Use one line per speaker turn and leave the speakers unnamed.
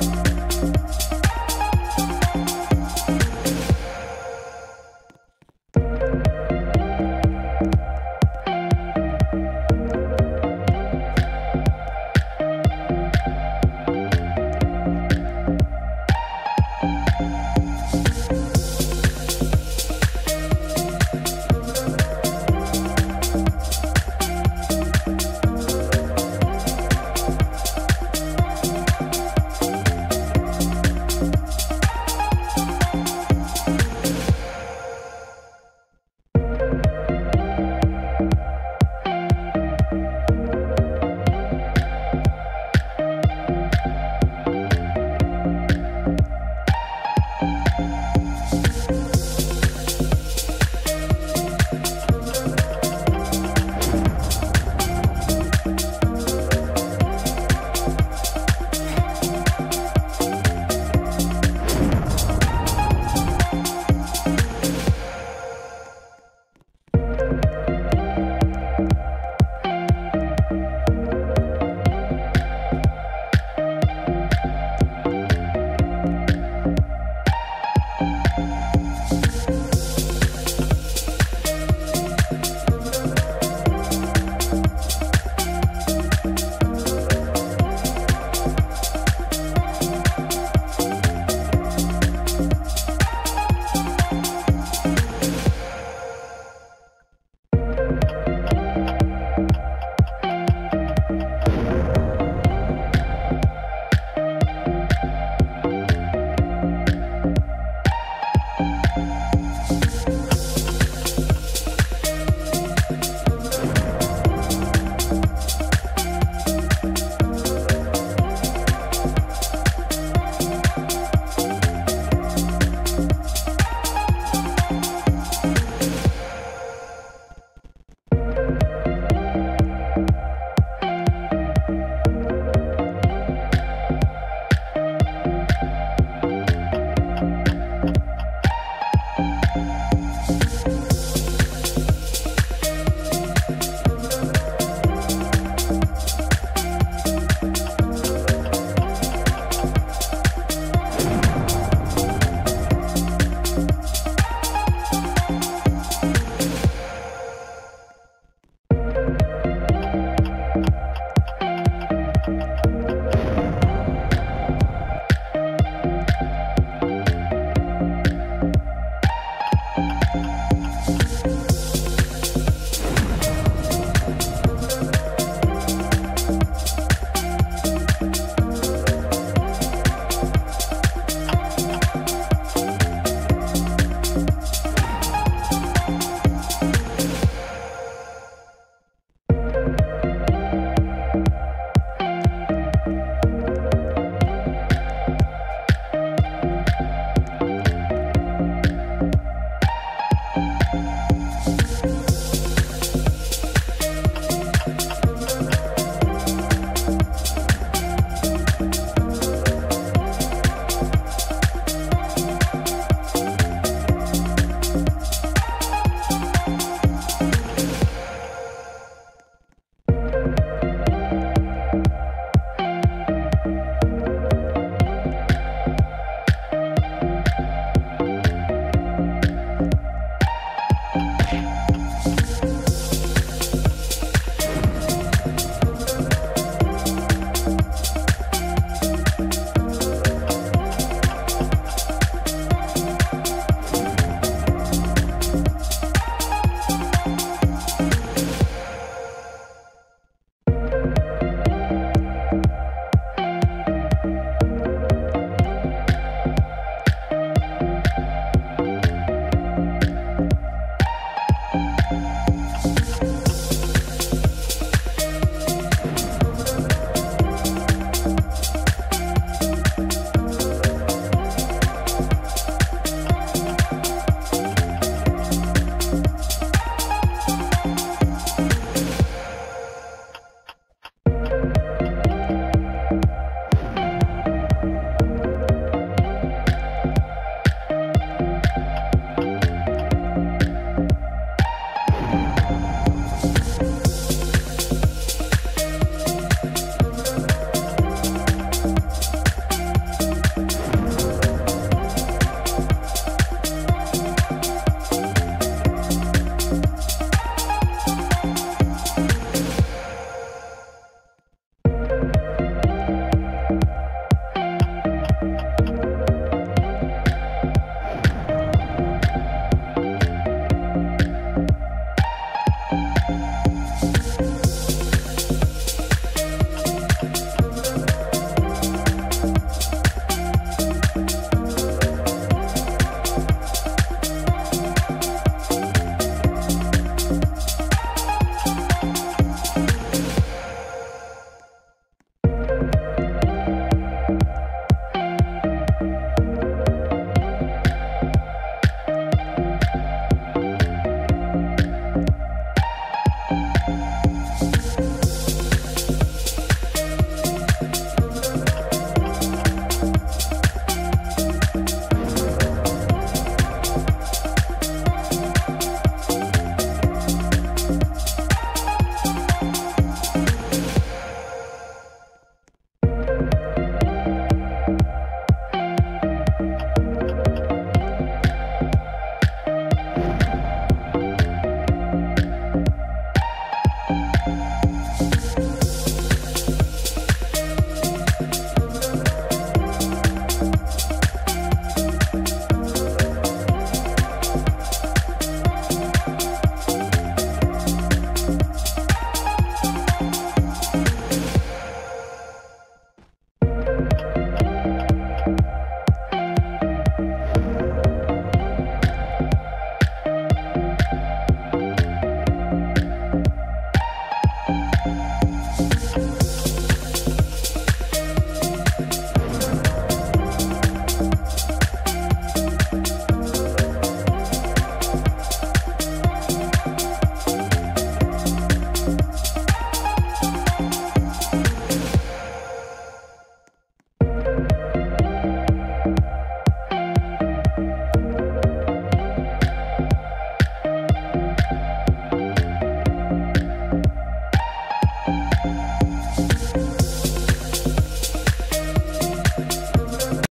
Bye.